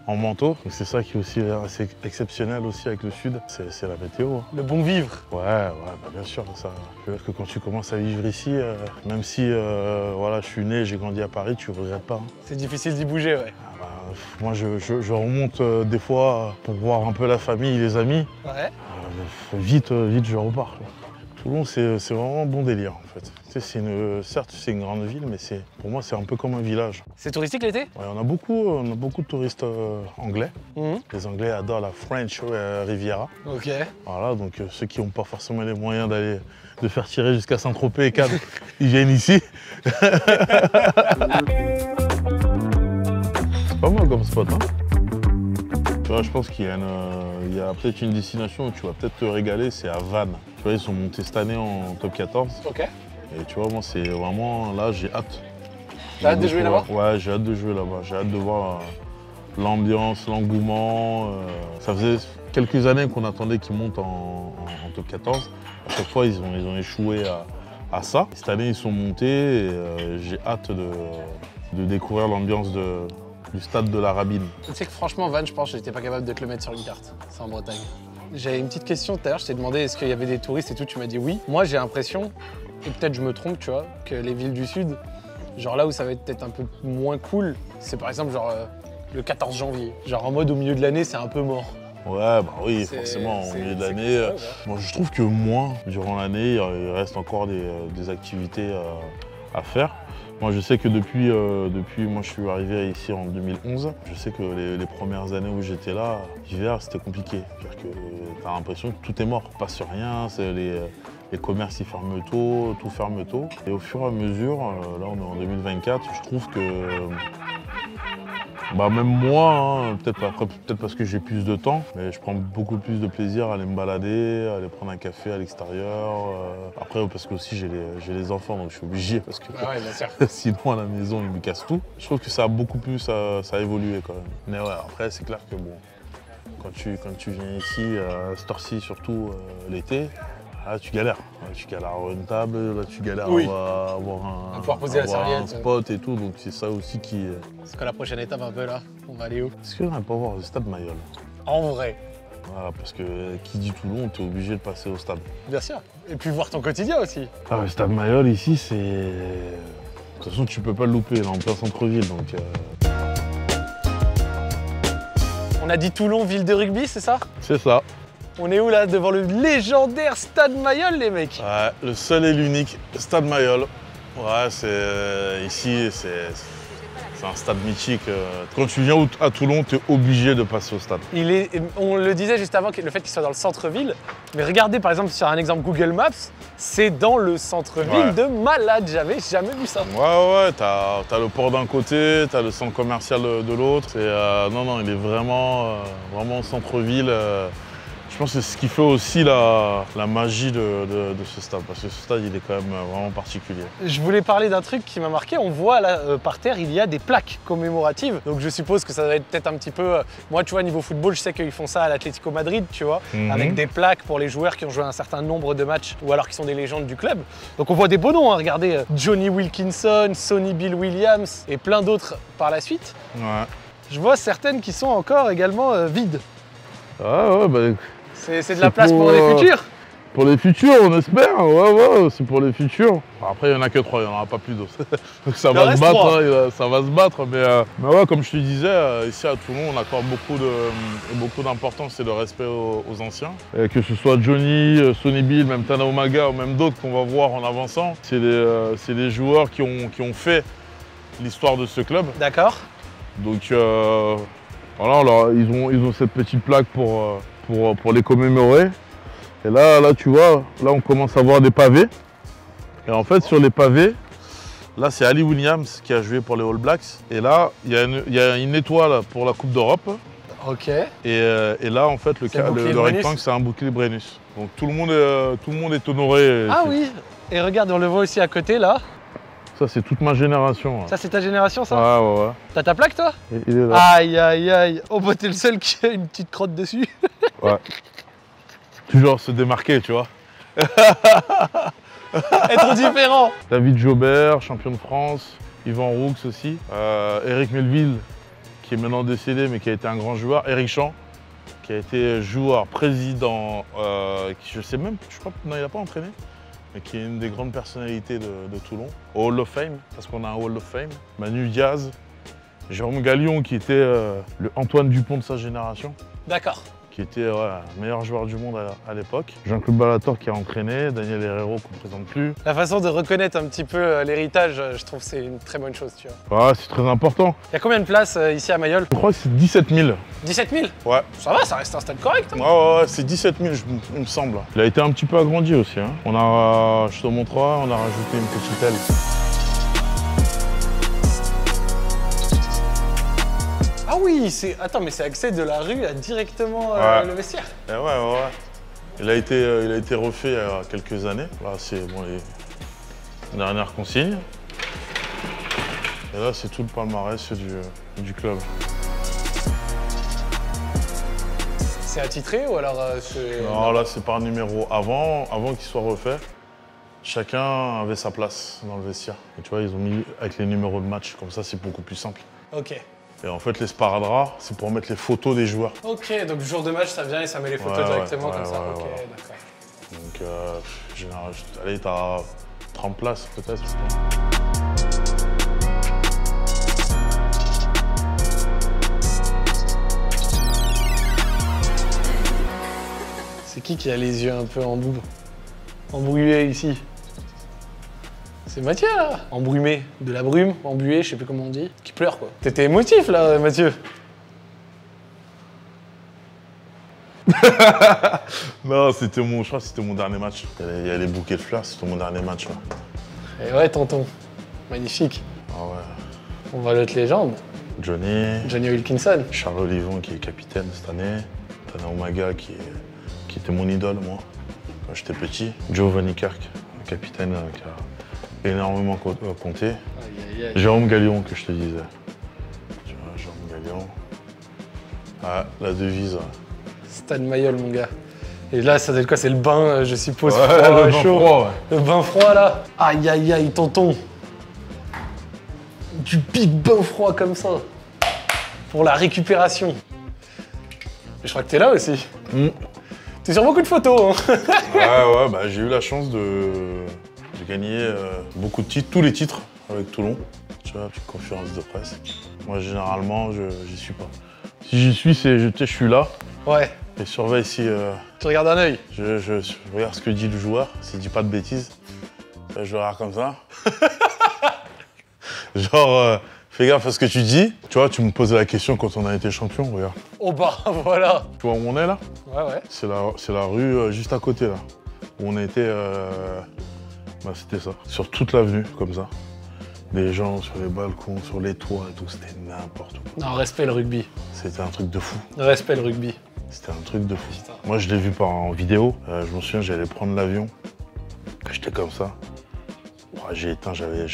en manteau. Donc c'est ça qui est aussi assez exceptionnel aussi avec le sud, c'est la météo. hein. Le bon vivre. Ouais, ouais, bah bien sûr. Ça, que quand tu commences à vivre ici, euh, même si euh, voilà, je suis né, j'ai grandi à Paris, tu regrettes pas. hein. C'est difficile d'y bouger, ouais. Ah bah, moi, je, je- je remonte euh, des fois pour voir un peu la famille, les amis. Ouais. Euh, vite, euh, vite, je repars. quoi. Toulon, c'est vraiment un bon délire en fait. Tu sais, c'est une, certes, c'est une grande ville, mais pour moi, c'est un peu comme un village. C'est touristique l'été? Ouais, on, a beaucoup, on a beaucoup de touristes euh, anglais. Mhm. Les Anglais adorent la French euh, Riviera. Ok. Voilà, donc euh, ceux qui n'ont pas forcément les moyens d'aller de faire tirer jusqu'à Saint-Tropez et Cannes, *laughs* ils viennent ici. c'est *laughs* pas mal comme spot, hein Tu vois, je pense qu'il y a, une, il y a peut-être une destination où tu vas peut-être te régaler, c'est à Vannes. Tu vois, ils sont montés cette année en top 14. Ok. Et tu vois, moi, c'est vraiment là, j'ai hâte. T'as hâte de jouer là-bas Ouais, j'ai hâte de jouer là-bas. J'ai hâte de voir euh, l'ambiance, l'engouement. euh, Ça faisait quelques années qu'on attendait qu'ils montent en, en- en top 14. À chaque fois, ils ont, ils ont échoué à, à ça. Cette année, ils sont montés et euh, j'ai hâte de, de découvrir l'ambiance de- du stade de la Rabine. Tu sais que franchement, Van, je pense que j'étais pas capable de te le mettre sur une carte. C'est en Bretagne. J'avais une petite question tout à l'heure, je t'ai demandé est-ce qu'il y avait des touristes et tout, tu m'as dit oui. Moi, j'ai l'impression, et peut-être je me trompe, tu vois, que les villes du Sud, genre là où ça va être peut-être un peu moins cool, c'est par exemple genre euh, le 14 janvier. Genre en mode au milieu de l'année, c'est un peu mort. Ouais, bah oui, forcément, au milieu de l'année. euh, ouais. Moi, je trouve que moins, durant l'année, il reste encore des, euh, des activités euh, à faire. Moi, je sais que depuis, euh, depuis, moi, je suis arrivé ici en 2011. Je sais que les, premières années où j'étais là, l'hiver, c'était compliqué. C'est-à-dire que tu as l'impression que tout est mort, passe rien, les, les commerces ils ferment tôt, tout ferme tôt. Et au fur et à mesure, euh, là, on est en 2024, je trouve que bah même moi, hein, peut-être parce que j'ai plus de temps, mais je prends beaucoup plus de plaisir à aller me balader, à aller prendre un café à l'extérieur. euh. Après, parce que aussi j'ai les, les enfants, donc je suis obligé parce que Ah ouais, bien sûr. *laughs* sinon à la maison ils me cassent tout. Je trouve que ça a beaucoup plus, ça, ça a évolué quand même. Mais ouais, après c'est clair que bon, quand tu, quand tu viens ici, à cette heure-ci, surtout euh, l'été, Là, tu galères. Là, tu galères à avoir une table, là, tu galères Oui. à avoir un, À pouvoir poser la avoir un spot et tout. Donc c'est ça aussi qui. C'est quoi la prochaine étape un peu là On va aller où? Est-ce qu'on n'aimerait pas voir le stade Mayol? En vrai, Voilà, parce que qui dit Toulon, t'es obligé de passer au stade. bien sûr. Et puis voir ton quotidien aussi. Ah, le stade Mayol ici, c'est. De toute façon, tu peux pas le louper, là, en plein centre-ville. Donc, euh, On a dit Toulon, ville de rugby, c'est ça? C'est ça. On est où là Devant le légendaire Stade Mayol, les mecs? Ouais, le seul et l'unique stade Mayol. Ouais, c'est. euh, Ici, c'est. C'est un stade mythique. euh. Quand tu viens à Toulon, tu es obligé de passer au stade. Il est, on le disait juste avant, le fait qu'il soit dans le centre-ville. Mais regardez par exemple sur un exemple Google Maps, c'est dans le centre-ville Ouais. de malade. J'avais jamais vu ça. Ouais, ouais, ouais, t'as as le port d'un côté, t'as le centre commercial de, l'autre. Euh, non, non, il est vraiment, euh, vraiment au centre-ville. euh. Je pense que c'est ce qui fait aussi la, la magie de, de- de ce stade, parce que ce stade, il est quand même vraiment particulier. Je voulais parler d'un truc qui m'a marqué. On voit là euh, par terre, il y a des plaques commémoratives. Donc je suppose que ça va être peut-être un petit peu. euh, moi, tu vois, niveau football, je sais qu'ils font ça à l'Atlético Madrid, tu vois, Mhm. avec des plaques pour les joueurs qui ont joué un certain nombre de matchs ou alors qui sont des légendes du club. Donc on voit des beaux noms. hein. Regardez, euh, Johnny Wilkinson, Sonny Bill Williams et plein d'autres par la suite. Ouais. Je vois certaines qui sont encore également vides. Ouais, ouais, bah, C'est de la place pour, pour, les euh, futurs. Pour les futurs, on espère. Ouais, ouais, c'est pour les futurs. Après, il n'y en a que trois, il n'y en aura pas plus d'autres. *laughs* Donc ça Il va se battre, hein, ça va se battre. Mais, euh, mais ouais, comme je te disais, euh, ici à Toulon, on accorde beaucoup de beaucoup d'importance et de respect aux, aux anciens. Et que ce soit Johnny, Sonny Bill, même Tana Umaga ou même d'autres qu'on va voir en avançant, c'est des, euh, des joueurs qui ont, qui ont fait l'histoire de ce club. D'accord. Donc euh, voilà, alors, ils, ont, ils ont cette petite plaque pour, pour, pour les commémorer. Et là, là, tu vois, là, on commence à voir des pavés. Et en fait, sur les pavés, là, c'est Ali Williams qui a joué pour les All Blacks. Et là, il y, a une- il y a une étoile pour la Coupe d'Europe. Ok. Et, euh, et là, en fait, le, le rectangle, c'est un bouclier Brennus. Donc tout le monde est, euh, tout le monde est honoré. Ah oui. Et regarde, on le voit aussi à côté là. Ça, c'est toute ma génération. ouais. Ça, c'est ta génération, ça Ouais, ouais, ouais. T'as ta plaque, toi Il est là. Aïe, aïe, aïe. Oh, bah, t'es le seul qui a une petite crotte dessus. *laughs* Toujours se démarquer, tu vois. *laughs* Être différent. David Jobert, champion de France, Yvan Roux aussi, euh, Eric Melville, qui est maintenant décédé mais qui a été un grand joueur, Eric Champ, qui a été joueur, président, euh, qui, je sais même, je crois, non il n'a pas entraîné, qui est une des grandes personnalités de, Toulon, Hall of Fame, parce qu'on a un Hall of Fame, Manu Diaz, Jérôme Gallion qui était euh, le Antoine Dupont de sa génération, D'accord. Qui était ouais, le meilleur joueur du monde à, l'époque, Jean-Claude Ballator qui a entraîné, Daniel Herrero qu'on ne présente plus, La façon de reconnaître un petit peu euh, l'héritage, euh, je trouve que c'est une très bonne chose, tu vois. Ouais, c'est très important. Il y a combien de places euh, ici à Mayol? Je crois que c'est 17 000. 17 000 Ouais. Ça va, ça reste un stade correct. hein. Ouais, ouais, ouais, c'est 17 000, je- il me semble. Il a été un petit peu agrandi aussi. hein. On a, je te montrerai, on a rajouté une petite aile. Oui, c'est. Attends, mais c'est accès de la rue à directement euh, Ouais. le vestiaire. Et ouais, ouais, ouais. Il a été, euh, il a été refait il y a quelques années. Là, c'est bon, les dernières consignes. Et là, c'est tout le palmarès du, du club. C'est attitré ou alors euh, c'est. Non, là, c'est par numéro. Avant, avant qu'il soit refait, chacun avait sa place dans le vestiaire. Et tu vois, ils ont mis avec les numéros de match. Comme ça, c'est beaucoup plus simple. Ok. Et en fait, les sparadraps, c'est pour mettre les photos des joueurs. Ok, donc jour de match, ça vient et ça met les photos Ouais, directement ouais, comme ouais, ça. ouais, ok, voilà. d'accord. Donc, euh, général, allez, t'as 30 places peut-être. C'est qui qui a les yeux un peu embou... embrouillés ici C'est Mathieu là Embrumé. De la brume, embué, je sais plus comment on dit. Qui pleure quoi. T'étais émotif là, Mathieu *laughs* Non, c'était mon, je crois que c'était mon dernier match. Il y a les- bouquets de fleurs, c'était mon dernier match. là. Et ouais, tonton. Magnifique. Ah ouais. On va l'autre légende. Johnny, Johnny Wilkinson. Charles Olivon qui est capitaine cette année, Tana Umaga qui, est- qui était mon idole moi, quand j'étais petit. Giovanni Kirk, le capitaine qui a énormément co- euh, compté. Aïe, aïe, aïe. Jérôme Gallion que je te disais. Tu vois, Jérôme Gallion. Ah, la devise. Stade Mayol, mon gars. Et là, ça doit être quoi? C'est le bain, euh, je suppose, Ouais, froid, le chaud. froid, ouais. Le bain froid, là. Aïe, aïe, aïe, tonton. Du big bain froid comme ça. Pour la récupération. Je crois que t'es là aussi. Mm. T'es sur beaucoup de photos, hein. Ouais, *laughs* ouais, bah, j'ai eu la chance de, de gagner euh, beaucoup de titres, tous les titres avec Toulon. Tu vois, petite conférence de presse. Moi, généralement, je j'y suis pas. Si j'y suis, c'est je, je suis là Ouais. et surveille si euh, Tu regardes un œil. je, je- je regarde ce que dit le joueur, s'il dit pas de bêtises. Euh, Je regarde comme ça. *laughs* Genre, euh, fais gaffe à ce que tu dis. Tu vois, tu me posais la question quand on a été champion, regarde. Oh bah, *laughs* voilà. Tu vois où on est là? Ouais, ouais. C'est la, la rue euh, juste à côté là. Où on était. Bah, c'était ça. Sur toute l'avenue, comme ça. Des gens sur les balcons, sur les toits et tout. C'était n'importe quoi. Non, respect le rugby. C'était un truc de fou. Respect le rugby. C'était un truc de fou. Putain. Moi, je l'ai vu par en vidéo. Euh, je me souviens, j'allais prendre l'avion. J'étais comme ça. Ouais, j'ai éteint, j'avais,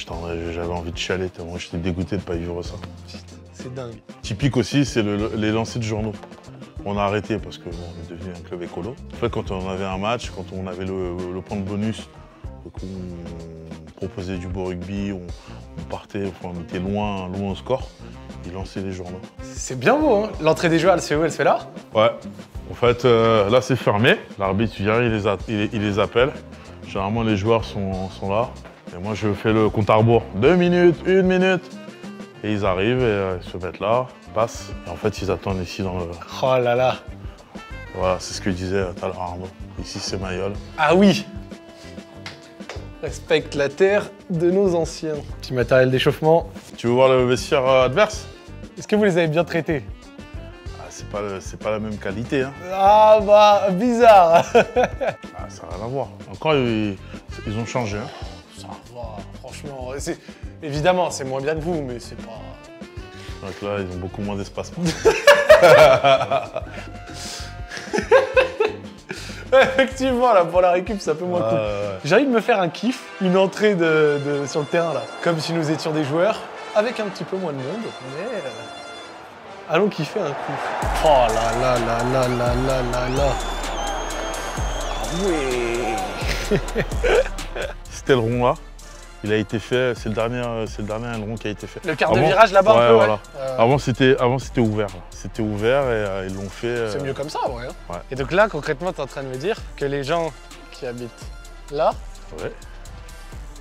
envie de chialer tellement j'étais dégoûté de ne pas vivre ça. C'est dingue. Typique aussi, c'est le- les lancers de journaux. On a arrêté parce qu'on est devenu un club écolo. En fait, quand on avait un match, quand on avait le, le point de bonus, qu'on proposait du beau rugby, on, on partait, enfin, on était loin, loin au score, ils lançaient les journaux. C'est bien beau, hein. L'entrée des joueurs, elle se fait où? Elle se fait là? Ouais. En fait, euh, là c'est fermé. L'arbitre vient, il les, a- il- il les appelle. Généralement les joueurs sont, sont là. Et moi je fais le compte à rebours. Deux minutes, une minute. Et ils arrivent et euh, ils se mettent là, ils passent. Et en fait ils attendent ici dans le. Oh là là. Voilà, c'est ce que disait tout à l'heure Arnaud. Ici c'est Mayol. Ah oui Respecte la terre de nos anciens. Petit matériel d'échauffement. Tu veux voir le vestiaire euh, adverse? Est-ce que vous les avez bien traités? Ah, C'est pas, le- c'est pas la même qualité. Hein. Ah bah, bizarre *laughs* Ah, ça n'a rien à voir. Encore ils, ils ont changé. hein. Ça va, franchement. c'est- Évidemment, c'est moins bien que vous, mais c'est pas... Donc là ils ont beaucoup moins d'espace. *laughs* Effectivement, là, pour la récup, c'est un peu moins Ah, cool. ouais. J'ai envie de me faire un kiff, une entrée de, de- sur le terrain, là. Comme si nous étions des joueurs, avec un petit peu moins de monde, mais... euh, allons kiffer un coup. Oh là là là là là là là là Ah ouais *laughs* C'était le rond là. Il a été fait, c'est le dernier, euh, c'est le dernier aileron qui a été fait. Le quart de Avant- virage là-bas, ouais, un peu, voilà. ouais. Euh, Avant c'était, avant c'était ouvert. C'était ouvert et euh, ils l'ont fait. euh, C'est mieux comme ça, ouais. hein. Ouais. Et donc là, concrètement, tu es en train de me dire que les gens qui habitent là, Ouais.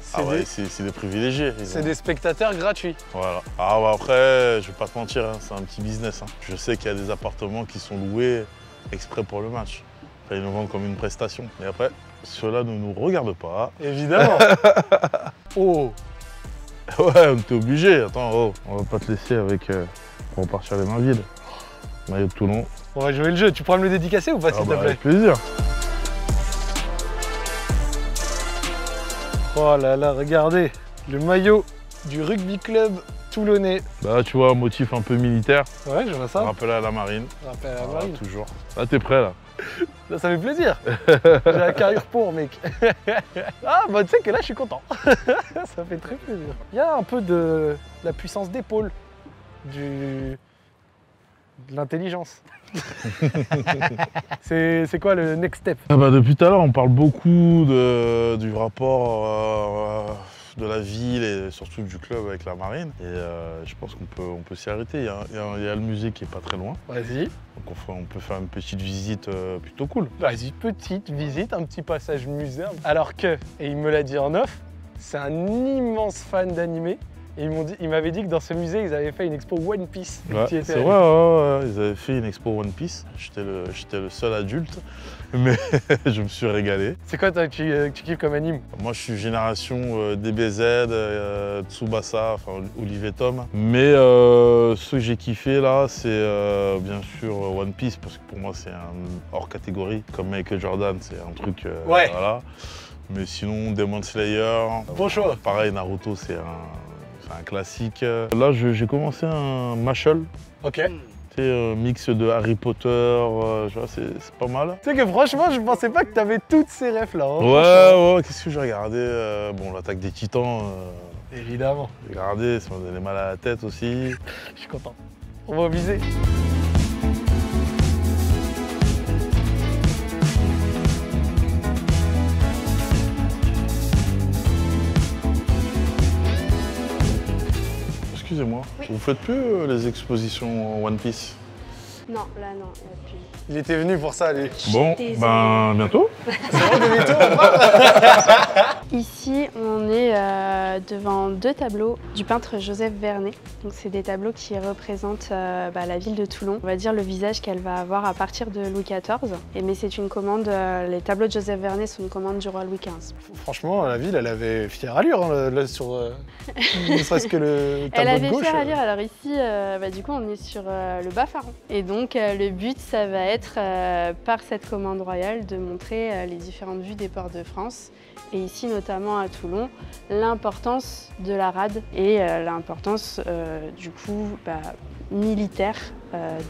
c'est Ah des, c'est, c'est des privilégiés. c'est ont- des spectateurs gratuits. Voilà. Ah bah après, je vais pas te mentir, hein, c'est un petit business. hein. Je sais qu'il y a des appartements qui sont loués exprès pour le match. Enfin, ils nous vendent comme une prestation. Mais après, cela ne nous regarde pas. Évidemment. *laughs* oh, Ouais, on était obligé. Attends, oh, on va pas te laisser avec euh, pour repartir les mains vides. Maillot de Toulon. on va jouer le jeu. Tu pourras me le dédicacer ou pas, Ah s'il bah, te plaît avec plaisir. Oh là là, regardez. Le maillot du rugby club toulonnais. Bah, tu vois, un motif un peu militaire. Ouais, je vois ça. Rappel à la marine. Rappel à la Voilà, marine. toujours. Là, t'es prêt Là, *laughs* ça fait plaisir. *laughs* J'ai la carrure pour, mec. *laughs* ah, bah tu sais que là, je suis content. *laughs* ça fait très plaisir. Il y a un peu de la puissance d'épaule, du... de l'intelligence. c'est quoi le next step? Ah bah, Depuis tout à l'heure, on parle beaucoup de- du rapport euh, de la ville et surtout du club avec la marine. Et euh, je pense qu'on peut, on peut s'y arrêter. Il y, a, il y a- il y a le musée qui est pas très loin. Vas-y. Donc on, fait- on peut faire une petite visite euh, plutôt cool. Vas-y, petite visite, un petit passage musée. Alors que, et il me l'a dit en off, c'est un immense fan d'animé. Et ils m'ont dit- il m'avait dit que dans ce musée, ils avaient fait une expo One Piece. Ouais, c'est vrai, ouais, ouais, ils avaient fait une expo One Piece. J'étais le, j'étais le seul adulte, *laughs* mais *laughs* je me suis régalé. C'est quoi toi que tu, euh, que tu kiffes comme anime? Moi, je suis génération euh, DBZ, euh, Tsubasa, enfin Olivier Tom. Mais euh, ce que j'ai kiffé là, c'est euh, bien sûr One Piece, parce que pour moi, c'est un hors catégorie. Comme Michael Jordan, c'est un truc. euh, Ouais. Voilà. Mais sinon, Demon Slayer. Bon choix. Pareil, Naruto, c'est un, c'est un classique. Là, j'ai commencé un Mashal. Ok. Euh, mix de Harry Potter, euh, c'est pas mal. Tu sais que franchement, je pensais pas que t'avais toutes ces refs là. hein. Ouais, ouais, qu'est-ce que j'ai regardé euh, Bon, l'attaque des titans, euh, Évidemment, j'ai regardé, ça m'a donné mal à la tête aussi. je suis content. On va viser. Excusez-moi, Oui. vous faites plus euh, les expositions One Piece? Non, là, non, il n'y a plus. Il était venu pour ça, lui. Bon, ben bientôt. *laughs* *laughs* Ici, on est euh, devant deux tableaux du peintre Joseph Vernet. Donc, c'est des tableaux qui représentent euh, bah, la ville de Toulon. On va dire le visage qu'elle va avoir à partir de Louis XIV. Et, mais c'est une commande, euh, les tableaux de Joseph Vernet sont une commande du roi Louis XV. Franchement, la ville, elle avait fière allure, hein, là, sur. euh, *laughs* ne serait-ce que le tableau Elle avait de gauche. euh. lire. Alors ici, euh, bah, du coup, on est sur euh, le bas-pharaon. Et donc, euh, le but, ça va être, euh, par cette commande royale, de montrer euh, les différentes vues des ports de France. Et ici, notamment à Toulon, l'importance de la rade et l'importance, du coup, bah, militaire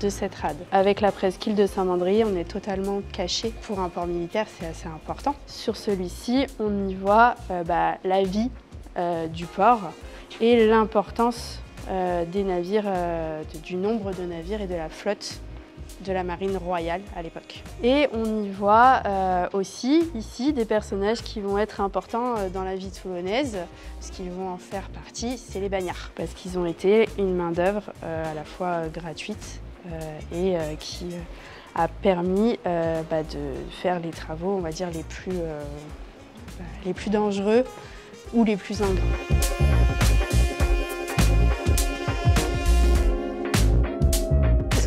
de cette rade. Avec la presqu'île de Saint-Mandrier, on est totalement caché. Pour un port militaire, c'est assez important. Sur celui-ci, on y voit bah, la vie du port et l'importance des navires, euh, du nombre de navires et de la flotte de la marine royale à l'époque. Et on y voit euh, aussi ici des personnages qui vont être importants euh, dans la vie toulonnaise, parce qu'ils vont en faire partie, c'est les bagnards, parce qu'ils ont été une main-d'œuvre euh, à la fois euh, gratuite euh, et euh, qui euh, a permis euh, bah, de faire les travaux, on va dire, les plus, euh, les plus dangereux ou les plus ingrats.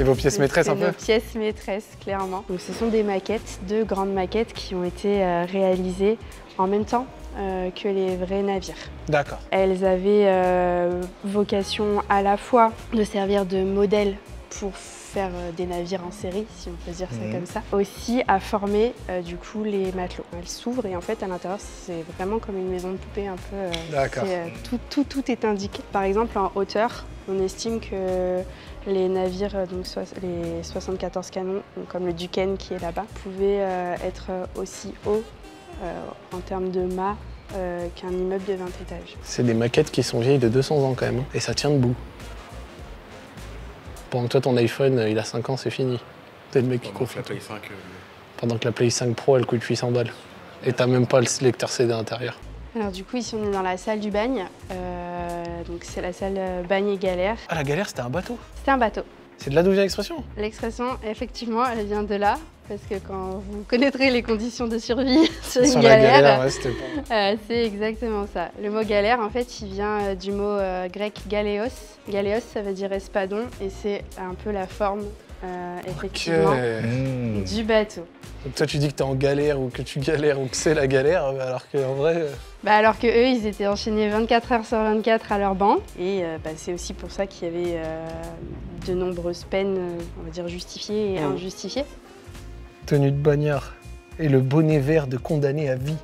C'est vos pièces maîtresses un C'est peu nos pièces maîtresses, clairement. Donc, ce sont des maquettes, deux grandes maquettes qui ont été euh, réalisées en même temps euh, que les vrais navires. D'accord. Elles avaient euh, vocation à la fois de servir de modèle pour faire euh, des navires en série, si on peut dire ça Mhm. comme ça, aussi à former euh, du coup les matelots. Elles s'ouvrent et en fait à l'intérieur c'est vraiment comme une maison de poupée un peu. euh, D'accord. c'est, euh, tout, tout, tout est indiqué. Par exemple en hauteur, on estime que les navires, euh, donc les 74 canons, donc comme le Duquesne qui est là-bas, pouvaient euh, être euh, aussi hauts euh, en termes de mât euh, qu'un immeuble de 20 étages. C'est des maquettes qui sont vieilles de 200 ans quand même. hein. Et ça tient debout. Pendant que toi, ton iPhone, il a 5 ans, c'est fini. T'es le mec qui confie. tout. Pendant que la Play 5 Pro, elle coûte 800 balles. Et t'as même pas le lecteur CD à l'intérieur. Alors du coup ici on est dans la salle du bagne, Euh, donc c'est la salle euh, bagne et galère. Ah, la galère, c'était un bateau. C'est un bateau. C'est de là d'où vient l'expression? L'expression effectivement elle vient de là parce que quand vous connaîtrez les conditions de survie *laughs* sur une Sur galère, galère, ouais, c'était pas. euh, c'est exactement ça. Le mot galère en fait il vient du mot euh, grec galéos. Galéos ça veut dire espadon et c'est un peu la forme euh, effectivement Mmh. du bateau. Donc toi, tu dis que t'es en galère ou que tu galères ou que c'est la galère, alors qu'en vrai. euh, Bah alors que eux, ils étaient enchaînés 24 heures sur 24 à leur banc. Et euh, bah, c'est aussi pour ça qu'il y avait euh, de nombreuses peines, euh, on va dire, justifiées et Mm. injustifiées. tenue de bagnard et le bonnet vert de condamné à vie.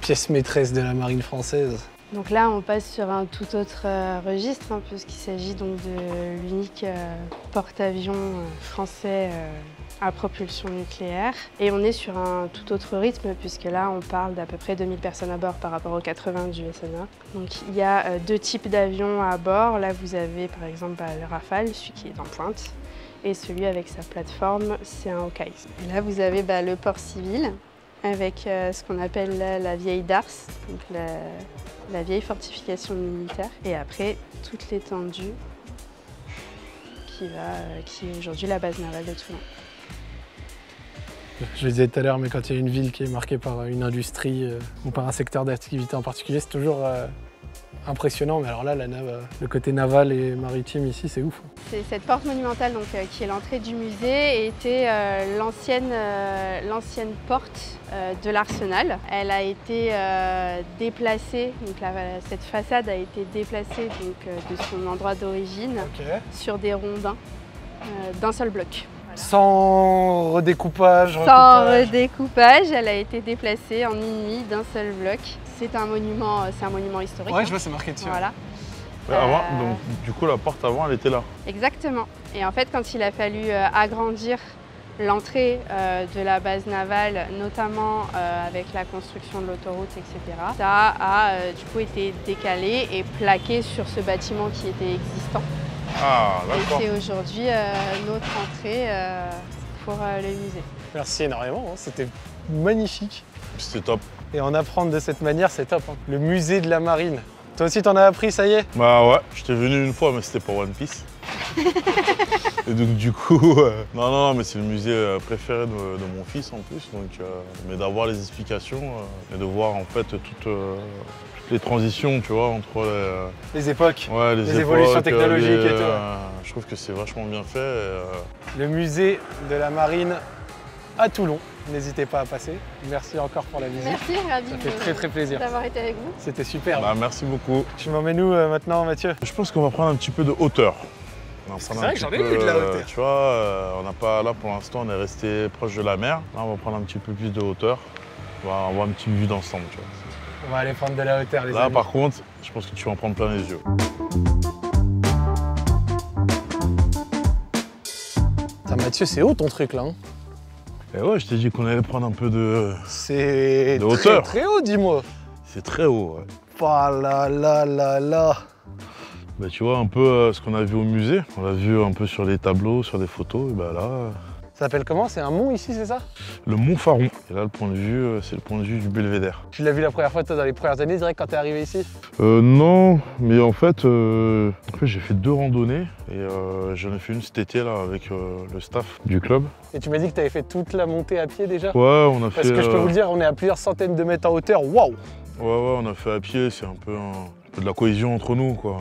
Pièce maîtresse de la marine française. Donc là, on passe sur un tout autre euh, registre, hein, puisqu'il s'agit donc de l'unique euh, porte-avions euh, français à propulsion nucléaire. Et on est sur un tout autre rythme, puisque là, on parle d'à peu près 2000 personnes à bord par rapport aux 80 du SNA. Donc il y a deux types d'avions à bord. Là, vous avez par exemple bah, le Rafale, celui qui est en pointe, et celui avec sa plateforme, c'est un Hawkeye. Et là, vous avez bah, le port civil, avec euh, ce qu'on appelle la, vieille Dars, donc la, vieille fortification militaire, et après toute l'étendue euh, qui est aujourd'hui la base navale de Toulon. Je le disais tout à l'heure, mais quand il y a une ville qui est marquée par une industrie euh, ou par un secteur d'activité en particulier, c'est toujours impressionnant. Mais alors là, la nav- le côté naval et maritime ici, c'est ouf. C'est cette porte monumentale donc, euh, qui est l'entrée du musée et était euh, l'ancienne euh, porte euh, de l'arsenal. Elle a été euh, déplacée, donc la- cette façade a été déplacée donc, euh, de son endroit d'origine sur des rondins euh, d'un seul bloc. Sans redécoupage. Sans redécoupage, elle a été déplacée en une nuit d'un seul bloc. C'est un monument, euh, c'est un monument historique. Ouais, hein. je vois, c'est marqué dessus. Voilà. Ouais, avant, Euh, donc, du coup, la porte avant, elle était là. Exactement. Et en fait, quand il a fallu euh, agrandir l'entrée euh, de la base navale, notamment euh, avec la construction de l'autoroute, etc., ça a euh, du coup été décalé et plaqué sur ce bâtiment qui était existant. Ah, Et d'accord. c'est aujourd'hui euh, notre entrée euh, pour euh, le musée. Merci énormément, hein, c'était magnifique. C'était top. Et en apprendre de cette manière, c'est top. hein. Le musée de la marine. Toi aussi, t'en as appris, ça y est? Bah ouais, j'étais venu une fois, mais c'était pour One Piece. *laughs* Et donc du coup, euh, non, non, non, mais c'est le musée euh, préféré de, de mon fils en plus. Donc, euh, mais d'avoir les explications euh, et de voir en fait toutes, euh, toutes les transitions, tu vois, entre les, euh, Les époques. ouais, les, Les évolutions technologiques les, et tout, euh, je trouve que c'est vachement bien fait. et, euh, Le musée de la marine à Toulon. N'hésitez pas à passer. Merci encore pour la visite. Merci, ravi Ça fait très très plaisir. d'avoir été avec vous. C'était super. bah, merci beaucoup. Tu m'emmènes où euh, maintenant, Mathieu? Je pense qu'on va prendre un petit peu de hauteur. C'est un vrai que petit j'en ai eu de la euh, hauteur. Tu vois, euh, on n'a pas là pour l'instant, on est resté proche de la mer. Là, on va prendre un petit peu plus de hauteur. On va avoir une petite vue d'ensemble. tu vois. On va aller prendre de la hauteur, les Là, amis. par contre, je pense que tu vas en prendre plein les yeux. Mathieu, c'est haut ton truc là. hein. Et ouais, je t'ai dit qu'on allait prendre un peu de. C'est De très, hauteur. très haut, dis-moi. C'est très haut. Ouais. Là là là là. Bah, tu vois un peu euh, ce qu'on a vu au musée. On l'a vu un peu sur les tableaux, sur des photos. Et bah là, Ça s'appelle comment? C'est un mont ici, c'est ça? Le Mont Faron. Et là, le point de vue, euh, c'est le point de vue du belvédère. Tu l'as vu la première fois toi, dans les premières années, direct quand t'es arrivé ici? Euh, non, mais en fait, euh, en fait, j'ai fait deux randonnées et euh, j'en ai fait une cet été là avec euh, le staff du club. Et tu m'as dit que t'avais fait toute la montée à pied déjà? Ouais, on a Parce fait. que je peux vous le dire, on est à plusieurs centaines de mètres en hauteur. Waouh Ouais, ouais, on a fait à pied. C'est un peu, un- un peu de la cohésion entre nous, quoi.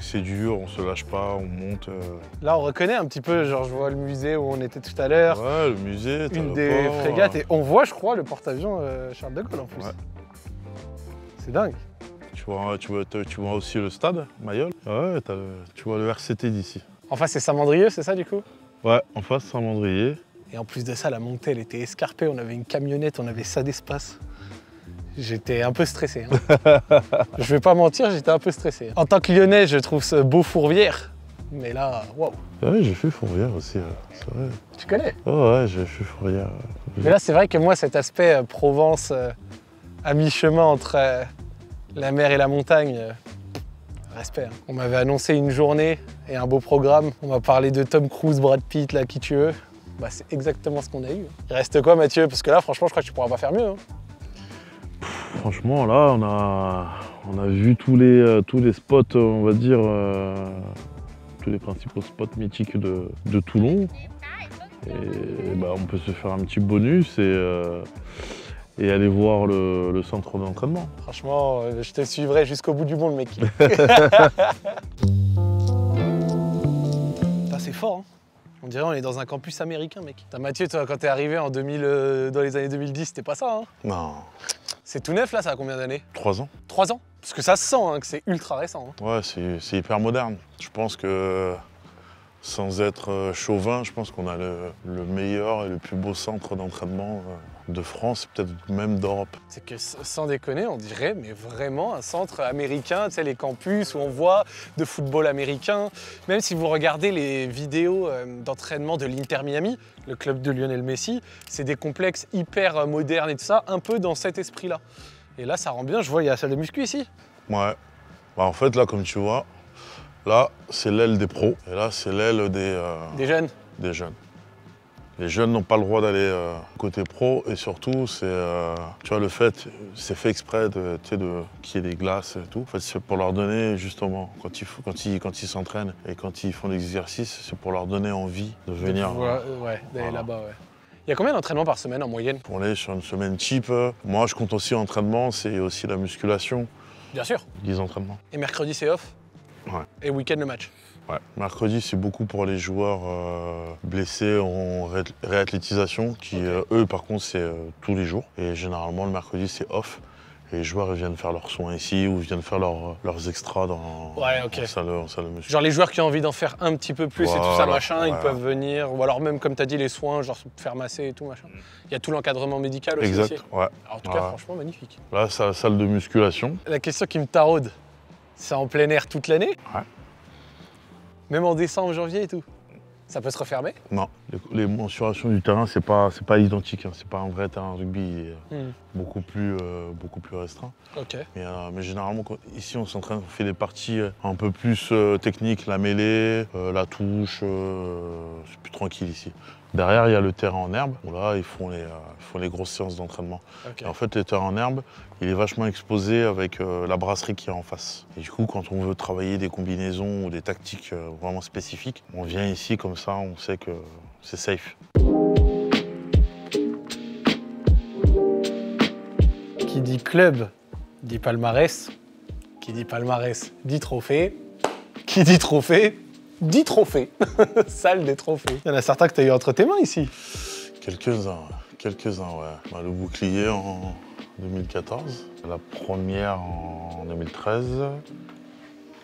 C'est dur, on se lâche pas, on monte. euh, Là, on reconnaît un petit peu, genre, je vois le musée où on était tout à l'heure, Ouais, le musée, une des port, frégates, euh, et on voit, je crois, le porte-avions euh, Charles de Gaulle en plus. Ouais. C'est dingue. Tu vois, tu, vois, tu vois aussi le stade, Mayol? Ouais, le- tu vois le RCT d'ici. Enfin, c'est Saint-Mandrieux, c'est ça du coup? Ouais, en face, Saint-Mandrier. Et en plus de ça, la montée, elle était escarpée. On avait une camionnette, on avait ça d'espace. J'étais un peu stressé. hein. je vais pas mentir, j'étais un peu stressé. En tant que lyonnais, je trouve ce beau Fourvière. Mais là, waouh, Ouais, j'ai fait Fourvière aussi, euh, c'est vrai. tu connais? Ouais, ouais, j'ai fait Fourvière. Mais là, c'est vrai que moi, cet aspect euh, Provence, euh, à mi-chemin entre euh, la mer et la montagne, respect. hein. On m'avait annoncé une journée et un beau programme. On m'a parlé de Tom Cruise, Brad Pitt, là, qui tu veux. Bah, c'est exactement ce qu'on a eu. Il reste quoi, Mathieu? Parce que là, franchement, je crois que tu pourras pas faire mieux. hein. Franchement, là, on a, on a vu tous les, euh, tous les spots, euh, on va dire, euh, tous les principaux spots mythiques de, de Toulon. Et bah, on peut se faire un petit bonus et, euh, et aller voir le, le centre d'entraînement. Franchement, je te suivrai jusqu'au bout du monde, mec. *laughs* C'est fort, hein On dirait on est dans un campus américain, mec. Putain, Mathieu, toi, quand t'es arrivé en 2000, euh, dans les années 2010, c'était pas ça, hein? Non, C'est tout neuf, là, ça a combien d'années? Trois ans. Trois ans? Parce que ça se sent, hein, que c'est ultra récent. hein. Ouais, c'est c'est hyper moderne. Je pense que, sans être euh, chauvin, je pense qu'on a le, le meilleur et le plus beau centre d'entraînement euh, de France, peut-être même d'Europe. C'est que sans déconner, on dirait, mais vraiment un centre américain, tu sais, les campus où on voit de football américain. Même si vous regardez les vidéos euh, d'entraînement de l'Inter Miami, le club de Lionel Messi, c'est des complexes hyper modernes et tout ça, un peu dans cet esprit-là. Et là, ça rend bien. Je vois, il y a la salle de muscu ici. Ouais. Bah, en fait, là, comme tu vois, là, c'est l'aile des pros. Et là, c'est l'aile des, euh, Des jeunes. des jeunes. Les jeunes n'ont pas le droit d'aller euh, côté pro et surtout, c'est, euh, tu vois, le fait, c'est fait exprès de, tu sais, de qu'il y ait des glaces et tout. En fait, c'est pour leur donner justement, quand ils, font- quand ils, quand ils s'entraînent et quand ils font l'exercice, c'est pour leur donner envie de venir. Voilà, ouais, d'aller Voilà. là-bas, ouais. Il y a combien d'entraînements par semaine en moyenne? Pour aller sur une semaine type, euh, moi je compte aussi entraînement, c'est aussi la musculation, Bien sûr. 10 entraînements. Et mercredi, c'est off? Ouais. Et week-end, le match Ouais. Mercredi, c'est beaucoup pour les joueurs euh, blessés en ré- réathlétisation, qui euh, eux, par contre, c'est euh, tous les jours. Et généralement, le mercredi, c'est off. Et les joueurs ils viennent faire leurs soins ici ou viennent faire leurs- leurs extras dans Ouais, ok. en salle, en salle de muscu. Genre les joueurs qui ont envie d'en faire un petit peu plus et tout ça, Voilà, machin, ils peuvent venir. Ou alors même, comme tu as dit, les soins, genre se faire masser et tout, machin. Il y a tout l'encadrement médical aussi. Exact, ici. ouais. Alors, en tout cas, franchement, magnifique. Là, c'est la salle de musculation. La question qui me taraude, c'est en plein air toute l'année Ouais. Même en décembre, janvier et tout Ça peut se refermer Non, les, mensurations du terrain, c'est pas, pas identique. hein. C'est pas un vrai terrain rugby. Il est Hmm. beaucoup plus, euh, beaucoup plus restreint. Ok. Mais, euh, mais généralement, quand- ici, on s'entraîne, on fait des parties euh, un peu plus euh, techniques, la mêlée, euh, la touche, euh, c'est plus tranquille ici. Derrière, il y a le terrain en herbe. où là, ils font les, euh, ils font les grosses séances d'entraînement. en fait, le terrain en herbe, il est vachement exposé avec euh, la brasserie qui est en face. Et du coup, quand on veut travailler des combinaisons ou des tactiques euh, vraiment spécifiques, on vient ici comme ça, on sait que c'est safe. Qui dit club dit palmarès. Qui dit palmarès dit trophée. Qui dit trophée dit trophée. *laughs* Salle des trophées. Il y en a certains que tu as eu entre tes mains ici. Quelques-uns, quelques-uns, ouais. Bah, le bouclier en 2014, la première en 2013,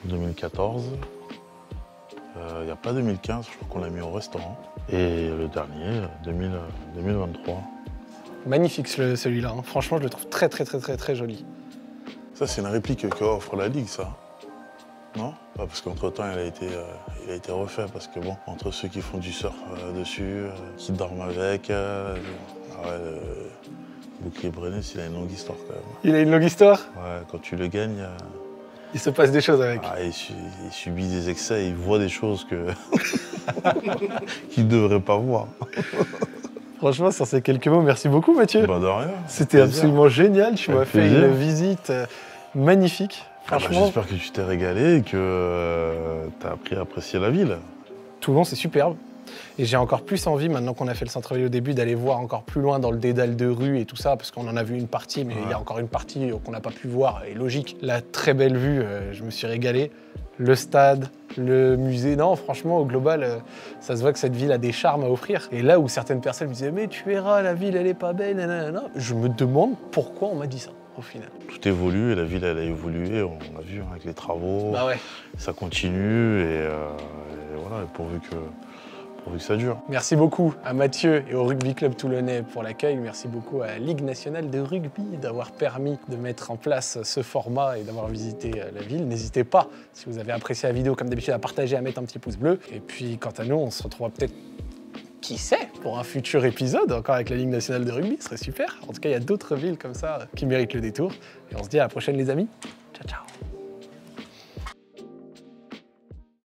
2014. Il n'y a pas 2015, je crois qu'on l'a mis au restaurant. Et le dernier, 2000, 2023. Magnifique ce- celui-là. hein. Franchement, je le trouve très très très très très joli. Ça, c'est une réplique qu'offre la Ligue, ça. Non Parce qu'entre-temps, il, a été, euh, il a été refait. Parce que, bon, entre ceux qui font du surf euh, dessus, euh, qui dorment avec, euh, ah ouais, le bouclier Brennus, il a une longue histoire quand même. Il a une longue histoire? Ouais, quand tu le gagnes, euh, Il se passe des choses avec. ah, il, su- il subit des excès, il voit des choses que. *laughs* qu'ils ne devraient pas voir. *laughs* Franchement, sur ces quelques mots, merci beaucoup Mathieu. Bah de rien. C'était absolument génial. Tu m'as fait une visite euh, Ah bah, J'espère que tu t'es régalé et que tu as appris à apprécier la ville. Toulon, c'est superbe. Et j'ai encore plus envie, maintenant qu'on a fait le centre-ville au début, d'aller voir encore plus loin dans le dédale de rue et tout ça, parce qu'on en a vu une partie, mais il y a encore une partie euh, qu'on n'a pas pu voir, et logique. La très belle vue, euh, je me suis régalé. Le stade, le musée, non, franchement, au global, euh, ça se voit que cette ville a des charmes à offrir. Et là où certaines personnes me disaient, mais tu verras, la ville, elle est pas belle, nanana, je me demande pourquoi on m'a dit ça, au final. Tout évolue et la ville, elle a évolué. On a vu hein, avec les travaux. Bah ouais. Ça continue et, euh, et voilà, pourvu que, pourvu que ça dure. Merci beaucoup à Mathieu et au Rugby Club Toulonnais pour l'accueil. Merci beaucoup à la Ligue nationale de rugby d'avoir permis de mettre en place ce format et d'avoir visité euh, la ville. N'hésitez pas, si vous avez apprécié la vidéo, comme d'habitude, à partager, à mettre un petit pouce bleu. Et puis, quant à nous, on se retrouvera peut-être, qui sait, pour un futur épisode, encore avec la Ligue nationale de rugby. Ce serait super. En tout cas, il y a d'autres villes comme ça qui méritent le détour. Et on se dit à la prochaine, les amis. Ciao, ciao.